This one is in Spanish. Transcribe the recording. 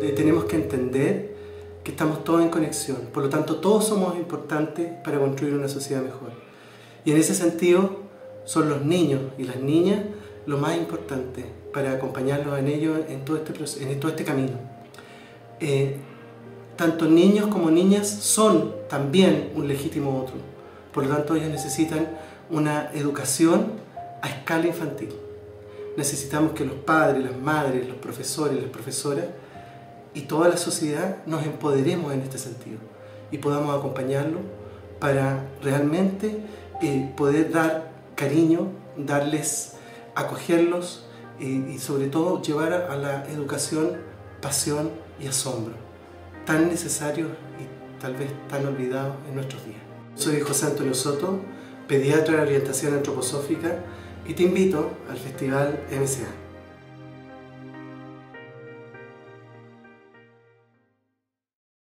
Tenemos que entender que estamos todos en conexión, por lo tanto todos somos importantes para construir una sociedad mejor. Y en ese sentido son los niños y las niñas lo más importante para acompañarlos en ellos en todo este, en todo este camino. Eh, tanto niños como niñas son también un legítimo otro, por lo tanto ellos necesitan una educación a escala infantil. Necesitamos que los padres, las madres, los profesores, las profesoras y toda la sociedad nos empoderemos en este sentido y podamos acompañarlos para realmente eh, poder dar cariño, darles, acogerlos y, y sobre todo llevar a, la educación pasión y asombro, tan necesarios y tal vez tan olvidados en nuestros días. Soy José Antonio Soto, pediatra de orientación antroposófica y te invito al Festival MCA.